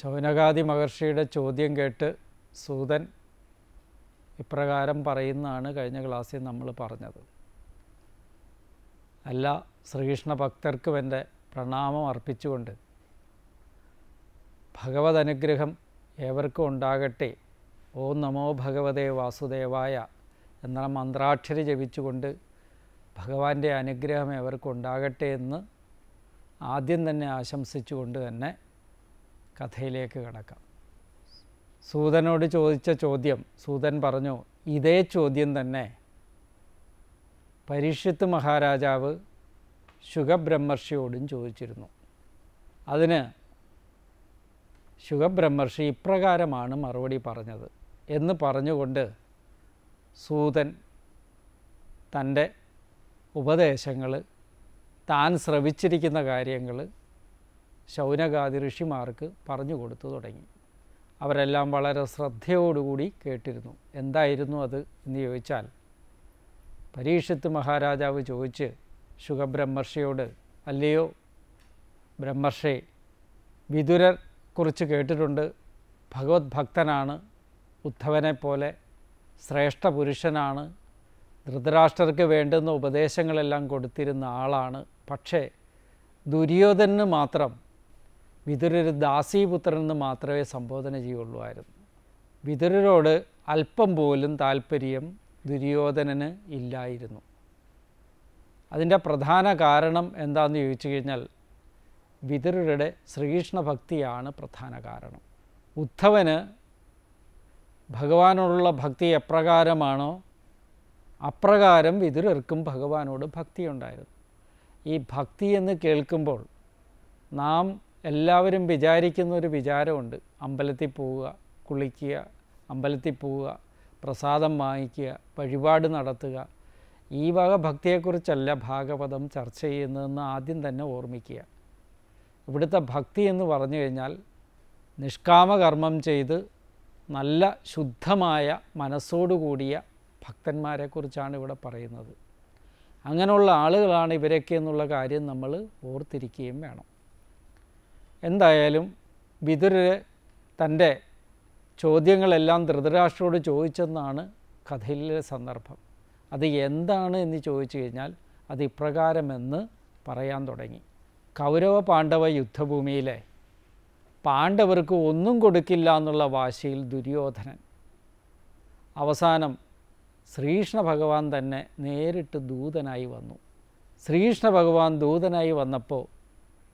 ശൗനകാദി മഹർഷിയുടെ ചോദ്യം കേട്ട് സൂതൻ ഇപ്രകാരം പറയുന്നതാണ് കഴിഞ്ഞ ക്ലാസ്സിൽ നമ്മൾ പറഞ്ഞത്. അല്ല ശ്രീകൃഷ്ണ ഭക്തർക്കും എന്റെ പ്രണാമം അർപ്പിച്ചുകൊണ്ട് ഭഗവത് അനുഗ്രഹം ഏവർക്കും ഉണ്ടാകട്ടെ. ഓം നമോ ഭഗവതേ വാസുദേവായ എന്ന മന്ത്രാക്ഷരി ജപിച്ചുകൊണ്ട് ഭഗവാന്റെ അനുഗ്രഹം ഏവർക്കും ഉണ്ടാകട്ടെ എന്ന് ആദ്യം തന്നെ ആശംസിച്ചുകൊണ്ട് തന്നെ കഥയിലേക്ക് കടക്കാം. സൂതനോട് ചോദിച്ച ചോദ്യം സൂതൻ പറഞ്ഞു ഇതേ ചോദ്യം തന്നെ. പരീക്ഷത്ത് മഹാരാജാവ് ശുഖബ്രഹ്മർഷിയോടും ചോദിച്ചിരുന്നു. അതിന് ശുഖബ്രഹ്മർഷി ഇപ്രകാരമാണ് മറുപടി പറഞ്ഞത് എന്ന് പറഞ്ഞുകൊണ്ട് സൂതൻ തന്റെ ഉപദേശങ്ങൾ താൻ ശ്രവിച്ചിരിക്കുന്ന കാര്യങ്ങൾ ശൗനകാദി ഋഷിമാർക്ക് പറഞ്ഞു കൊടുത്തു തുടങ്ങി. അവരെല്ലാം വളരെ ശ്രദ്ധയോടുകൂടി കേട്ടിരുന്നു. എന്തായിരുന്നു അത് എന്ന് ചോദിച്ചാൽ പരീക്ഷത്ത് മഹാരാജാവ് ചോദിച്ച് ശുഖബ്രഹ്മർഷിയോട് അല്ലയോ ബ്രഹ്മർഷെ വിതുരർ കുറിച്ച് കേട്ടിട്ടുണ്ട്. ഭഗവത് ഭക്തനാണ് ഉദ്ധവനെ പോലെ ശ്രേഷ്ഠ പുരുഷനാണ് ധൃതരാഷ്ട്രർക്ക് വേണ്ടുന്ന ഉപദേശങ്ങളെല്ലാം കൊടുത്തിരുന്ന ആളാണ്. പക്ഷേ ദുര്യോധനന് മാത്രം വിതുരര് ദാസീപുത്രനെന്ന് മാത്രമേ സംബോധന ചെയ്യുള്ളൂ വിതുരരോട് അല്പം പോലും താല്പര്യം ദുര്യോധനന് ഇല്ലായിരുന്നു. അതിന്റെ പ്രധാന കാരണം എന്താണെന്ന് ചോദിച്ചു കഴിഞ്ഞാൽ വിതുരരുടെ ശ്രീകൃഷ്ണ ഭക്തിയാണ് പ്രധാന കാരണം. ഉദ്ധവന് ഭഗവാനോടുള്ള ഭക്തി എപ്രകാരമാണോ അപ്രകാരം വിതുരർക്കും ഭഗവാനോട് ഭക്തിയുണ്ടായിരുന്നു. ഈ ഭക്തി എന്ന് കേൾക്കുമ്പോൾ നാം എല്ലാവരും വിചാരിക്കുന്ന ഒരു വിചാരമുണ്ട്. അമ്പലത്തിൽ പോവുക കുളിക്കുക അമ്പലത്തിൽ പോവുക പ്രസാദം വാങ്ങിക്കുക വഴിപാട് നടത്തുക. ഈ വക ഭക്തിയെക്കുറിച്ചല്ല ഭാഗവതം ചർച്ച ചെയ്യുന്നതെന്ന് ആദ്യം തന്നെ ഓർമ്മിക്കുക. ഇവിടുത്തെ ഭക്തി എന്ന് പറഞ്ഞു കഴിഞ്ഞാൽ നിഷ്കാമകർമ്മം ചെയ്ത് നല്ല ശുദ്ധമായ മനസ്സോടുകൂടിയ ഭക്തന്മാരെക്കുറിച്ചാണ് ഇവിടെ പറയുന്നത്. അങ്ങനെയുള്ള ആളുകളാണ് ഇവരൊക്കെ എന്നുള്ള കാര്യം നമ്മൾ ഓർത്തിരിക്കുകയും വേണം. എന്തായാലും വിതുരര് തന്റെ ചോദ്യങ്ങളെല്ലാം ധൃതരാഷ്ട്രോട് ചോദിച്ചെന്നാണ് കഥയിലെ സന്ദർഭം. അത് എന്താണ് എന്ന് ചോദിച്ചു കഴിഞ്ഞാൽ അത് ഇപ്രകാരമെന്ന് പറയാൻ തുടങ്ങി. കൗരവ പാണ്ഡവ യുദ്ധഭൂമിയിലെ പാണ്ഡവർക്ക് ഒന്നും കൊടുക്കില്ല എന്നുള്ള വാശിയിൽ ദുര്യോധനൻ അവസാനം ശ്രീകൃഷ്ണ ഭഗവാൻ തന്നെ നേരിട്ട് ദൂതനായി വന്നു. ശ്രീകൃഷ്ണ ഭഗവാൻ ദൂതനായി വന്നപ്പോൾ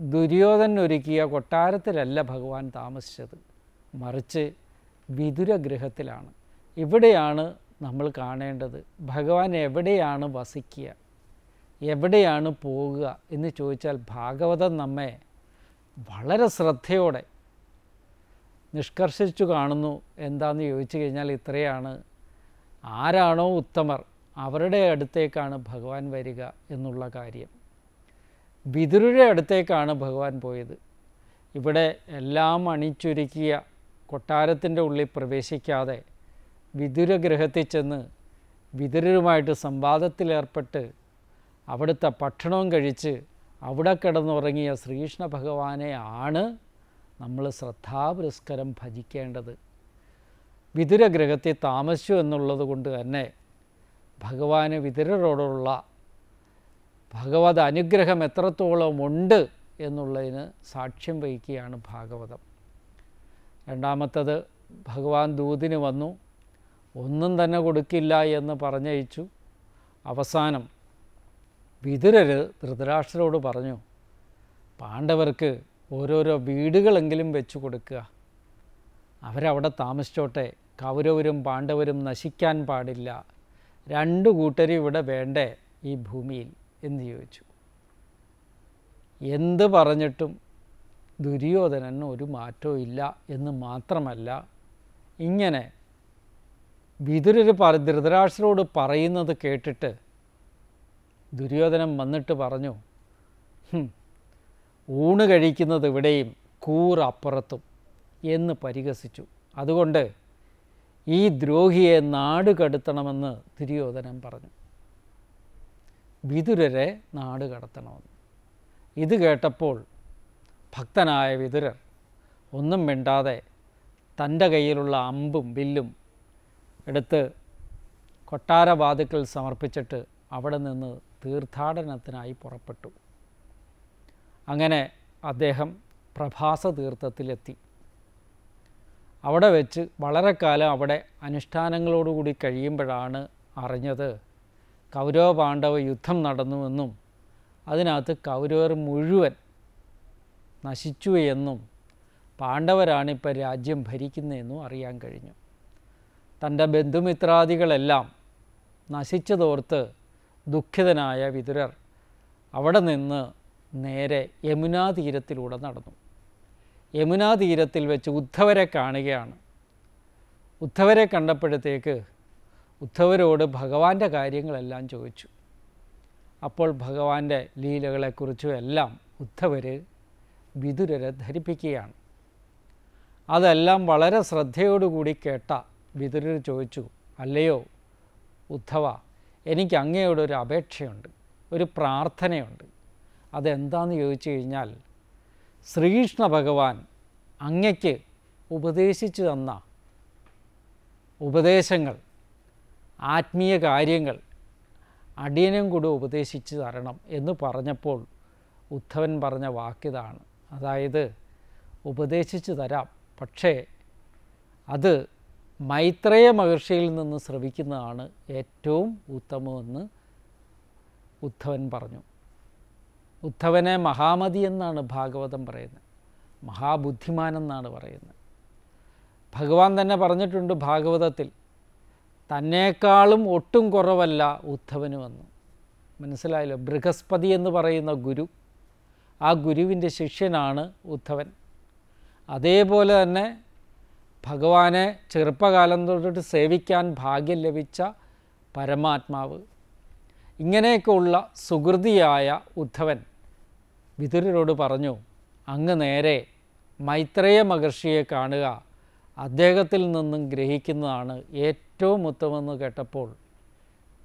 ദുര്യോധനൻ ഒരുക്കിയ കൊട്ടാരത്തിലല്ല ഭഗവാൻ താമസിച്ചത്. മറിച്ച് വിതുരഗൃഹത്തിലാണ്. ഇവിടെയാണ് നമ്മൾ കാണേണ്ടത്? ഭഗവാൻ എവിടെയാണ് വസിക്കുക? എവിടെയാണ് പോകുക എന്ന് ചോദിച്ചാൽ ഭാഗവതം നമ്മെ വളരെ ശ്രദ്ധയോടെ നിഷ്കർഷിച്ചു കാണുന്നു. എന്താണെന്ന് ചോദിച്ചു കഴിഞ്ഞാൽ ഇത്രയാണ്. ആരാണോ ഉത്തമർ അവരുടെ അടുത്തേക്കാണ് ഭഗവാൻ വരിക എന്നുള്ള കാര്യം. വിതുരുടെ അടുത്തേക്കാണ് ഭഗവാൻ പോയത്. ഇവിടെ എല്ലാം അണിച്ചൊരുക്കിയ കൊട്ടാരത്തിന്റെ ഉള്ളിൽ പ്രവേശിക്കാതെ വിതുരഗ്രഹത്തിൽ ചെന്ന് വിതുരരുമായിട്ട് സംവാദത്തിലേർപ്പെട്ട് അവിടുത്തെ ഭക്ഷണവും കഴിച്ച് അവിടെ കിടന്നുറങ്ങിയ ശ്രീകൃഷ്ണ ഭഗവാനെ ആണ് നമ്മൾ ശ്രദ്ധാപുരസ്കരം ഭജിക്കേണ്ടത്. വിതുരഗ്രഹത്തിൽ താമസിച്ചു എന്നുള്ളത് കൊണ്ട് തന്നെ ഭഗവാന് വിതുരരോടുള്ള ഭഗവത് അനുഗ്രഹം എത്രത്തോളം ഉണ്ട് എന്നുള്ളതിന് സാക്ഷ്യം വഹിക്കുകയാണ് ഭാഗവതം. രണ്ടാമത്തത് ഭഗവാൻ ദൂതിന് വന്നു ഒന്നും തന്നെ കൊടുക്കില്ല എന്ന് പറഞ്ഞയച്ചു. അവസാനം വിതുരര് ധൃതരാഷ്ട്രരോട് പറഞ്ഞു പാണ്ഡവർക്ക് ഓരോരോ വീടുകളെങ്കിലും വെച്ചു കൊടുക്കുക. അവരവിടെ താമസിച്ചോട്ടെ കൗരവരും പാണ്ഡവരും നശിക്കാൻ പാടില്ല. രണ്ടു കൂട്ടരും ഇവിടെ വേണ്ടേ ഈ ഭൂമിയിൽ. എന്ന് ചോദിച്ചു. എന്ത് പറഞ്ഞിട്ടും ദുര്യോധനന് ഒരു മാറ്റവും ഇല്ല എന്ന് മാത്രമല്ല ഇങ്ങനെ വിതുരർ പറ ധൃതരാഷ്ട്രോട് പറയുന്നത് കേട്ടിട്ട് ദുര്യോധനൻ വന്നിട്ട് പറഞ്ഞു ഊണ് കഴിക്കുന്നത് ഇവിടെയും കൂറപ്പുറത്തും എന്ന് പരിഹസിച്ചു. അതുകൊണ്ട് ഈ ദ്രോഹിയെ നാട് കടത്തണമെന്ന് ദുര്യോധനൻ പറഞ്ഞു. വിതുരരെ നാട് കടത്തണമെന്ന്. ഇത് കേട്ടപ്പോൾ ഭക്തനായ വിതുരർ ഒന്നും മിണ്ടാതെ തന്റെ കയ്യിലുള്ള അമ്പും വില്ലും എടുത്ത് കൊട്ടാരവാതുക്കൾ സമർപ്പിച്ചിട്ട് അവിടെ നിന്ന് തീർത്ഥാടനത്തിനായി പുറപ്പെട്ടു. അങ്ങനെ അദ്ദേഹം പ്രഭാസ തീർത്ഥത്തിലെത്തി അവിടെ വെച്ച് വളരെ കാലം അവിടെ അനുഷ്ഠാനങ്ങളോടുകൂടി കഴിയുമ്പോഴാണ് അറിഞ്ഞത് കൗരവ പാണ്ഡവ യുദ്ധം നടന്നുവെന്നും അതിനകത്ത് കൗരവർ മുഴുവൻ നശിച്ചു എന്നും പാണ്ഡവരാണിപ്പോൾ രാജ്യം ഭരിക്കുന്നതെന്നും അറിയാൻ കഴിഞ്ഞു. തന്റെ ബന്ധുമിത്രാദികളെല്ലാം നശിച്ചതോർത്ത് ദുഃഖിതനായ വിതുരർ അവിടെ നിന്ന് നേരെ യമുനാ തീരത്തിലൂടെ നടന്നു. യമുനാ തീരത്തിൽ വെച്ച് ഉദ്ധവരെ കാണുകയാണ്. ഉദ്ധവരെ കണ്ടപ്പോഴത്തേക്ക് ഉദ്ധവരോട് ഭഗവാന്റെ കാര്യങ്ങളെല്ലാം ചോദിച്ചു. അപ്പോൾ ഭഗവാന്റെ ലീലകളെക്കുറിച്ചും എല്ലാം ഉദ്ധവർ വിതുരരെ ധരിപ്പിക്കുകയാണ്. അതെല്ലാം വളരെ ശ്രദ്ധയോടുകൂടി കേട്ട വിതുരർ ചോദിച്ചു അല്ലയോ ഉദ്ധവ എനിക്ക് അങ്ങയോടൊരു അപേക്ഷയുണ്ട് ഒരു പ്രാർത്ഥനയുണ്ട്. അതെന്താണെന്ന് ചോദിച്ചു കഴിഞ്ഞാൽ ശ്രീകൃഷ്ണ ഭഗവാൻ അങ്ങയ്ക്ക് ഉപദേശിച്ചു തന്ന ഉപദേശങ്ങൾ ആത്മീയ കാര്യങ്ങൾ അടിയനും കൂടെ ഉപദേശിച്ചു തരണം എന്ന് പറഞ്ഞപ്പോൾ ഉദ്ധവൻ പറഞ്ഞ വാക്കിതാണ്. അതായത് ഉപദേശിച്ചു തരാം. പക്ഷേ അത് മൈത്രേയ മഹർഷിയിൽ നിന്ന് ശ്രവിക്കുന്നതാണ് ഏറ്റവും ഉത്തമമെന്ന് ഉദ്ധവൻ പറഞ്ഞു. ഉദ്ധവനെ മഹാമതി എന്നാണ് ഭാഗവതം പറയുന്നത്. മഹാബുദ്ധിമാനെന്നാണ് പറയുന്നത്. ഭഗവാൻ തന്നെ പറഞ്ഞിട്ടുണ്ട് ഭാഗവതത്തിൽ തന്നേക്കാളും ഒട്ടും കുറവല്ല ഉദ്ധവന് വന്നു. മനസ്സിലായല്ലോ? ബൃഹസ്പതി എന്ന് പറയുന്ന ഗുരു ആ ഗുരുവിന്റെ ശിഷ്യനാണ് ഉദ്ധവൻ. അതേപോലെ തന്നെ ഭഗവാനെ ചെറുപ്പകാലം തൊട്ടിട്ട് സേവിക്കാൻ ഭാഗ്യം ലഭിച്ച പരമാത്മാവ്. ഇങ്ങനെയൊക്കെയുള്ള സുഹൃതിയായ ഉദ്ധവൻ വിതുരരോട് പറഞ്ഞു അങ്ങ് നേരെ മൈത്രേയ മഹർഷിയെ കാണുക. അദ്ദേഹത്തിൽ നിന്നും ഗ്രഹിക്കുന്നതാണ് ഏറ്റവും ഉത്തമെന്ന് കേട്ടപ്പോൾ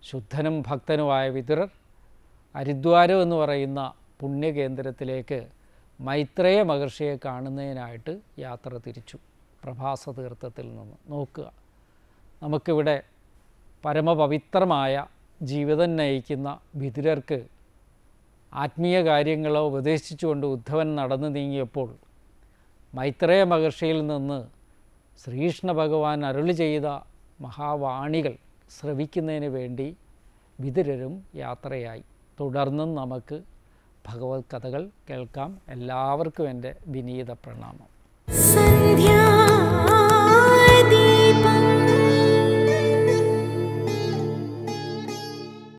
ശുദ്ധനും ഭക്തനുമായ വിതുരർ ഹരിദ്വാരം എന്ന് പറയുന്ന പുണ്യകേന്ദ്രത്തിലേക്ക് മൈത്രേയ മഹർഷിയെ കാണുന്നതിനായിട്ട് യാത്ര തിരിച്ചു. പ്രഭാസ തീർത്ഥത്തിൽ നിന്ന് നോക്കുക. നമുക്കിവിടെ പരമപവിത്രമായ ജീവിതം നയിക്കുന്ന വിതുരർക്ക് ആത്മീയ കാര്യങ്ങളോ ഉപദേശിച്ചുകൊണ്ട് ഉദ്ധവൻ നടന്നു നീങ്ങിയപ്പോൾ മൈത്രേയ മഹർഷിയിൽ നിന്ന് ശ്രീകൃഷ്ണ ഭഗവാൻ അരുളി ചെയ്ത മഹാവാണികൾ ശ്രവിക്കുന്നതിന് വേണ്ടി വിതുരരും യാത്രയായി. തുടർന്നും നമുക്ക് ഭഗവത് കഥകൾ കേൾക്കാം. എല്ലാവർക്കും എന്റെ വിനീത പ്രണാമം.